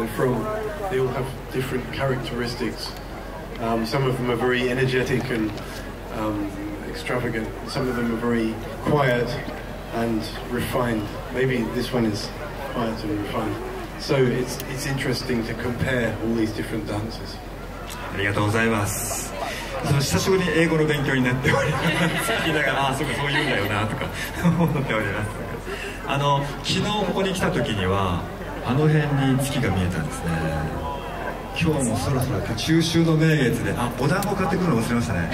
they're from, they all have different characteristics. Um, some of them are very energetic and um, extravagant. Some of them are very quiet and refined. Maybe this one is quiet and refined. So it's, it's interesting to compare all these different dances. ありがとうございますその久しぶりに英語の勉強になっております聞きながらああそうかそう言うんだよなとか思っておりますあの昨日ここに来た時には あの辺に月が見えたんですね。今日もそろそろ中秋の名月であお団子買ってくるの忘れましたね。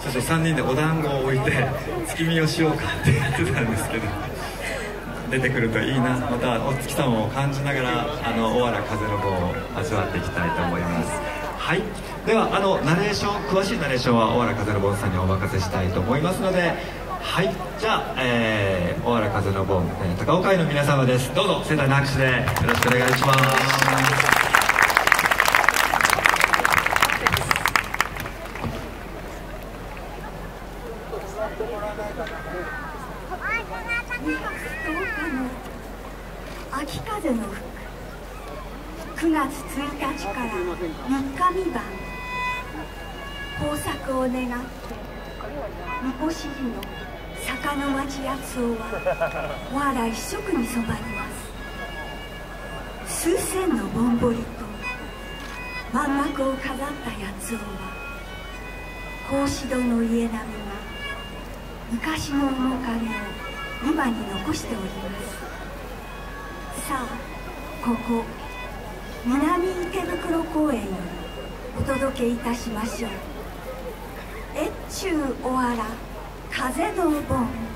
そうそう3人でお団子を置いて月見をしようかってやってたんですけど出てくるといいな。またお月様を感じながらあのおわら風の棒を味わっていきたいと思います。はい。ではあのナレーション詳しいナレーションはおわら風の盆さんにお任せしたいと思いますのではいじゃあ、えー、おわら風の盆、えー、高岡会の皆様です。どうぞ盛大な拍手でよろしくお願いします。秋風の吹く。9月1日から3日三晩。豊作を願って。みこしりの坂の町八尾はわら一色に染まります数千のぼんぼりと満幕を飾った八尾は格子戸の家並みが昔の面影を今に残しております。さあここ南池袋公園よりお届けいたしましょう。中おわら風の盆。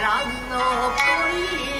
らんのこり